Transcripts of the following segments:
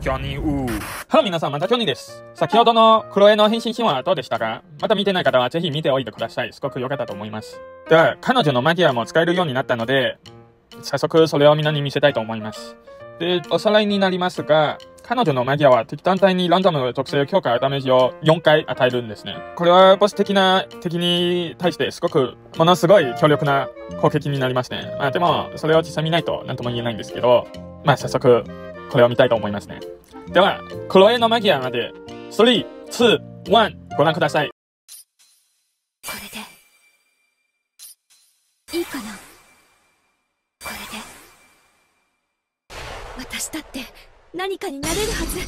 キョニウハロー皆さん、またキョニです。先ほどのクロエの変身シーンはどうでしたか？まだ見てない方はぜひ見ておいてください。すごく良かったと思います。では、彼女のマギアも使えるようになったので、早速それをみんなに見せたいと思います。で、おさらいになりますが、彼女のマギアは敵単体にランダム特性強化ダメージを4回与えるんですね。これはボス的な敵に対してすごくものすごい強力な攻撃になりますね。まあでも、それを実際見ないと何とも言えないんですけど、まあ早速これを見たいと思いますね。では、クロエのマギアまで、3、2、1、ご覧ください。これで。いいかな？これで。私だって何かになれるはず。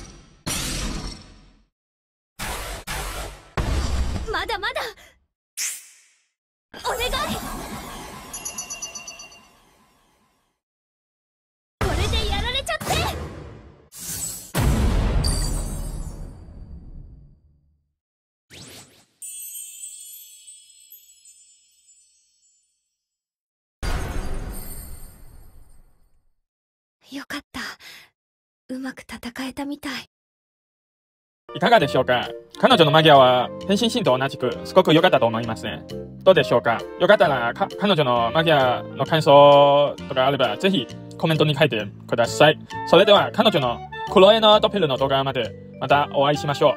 まだまだ。よかったうまく戦えたみたいいかがでしょうか？彼女のマギアは変身シーンと同じくすごく良かったと思いますね。どうでしょうか？よかったら彼女のマギアの感想とかあればぜひコメントに書いてください。それでは彼女のクロエのトペルの動画までまたお会いしましょう。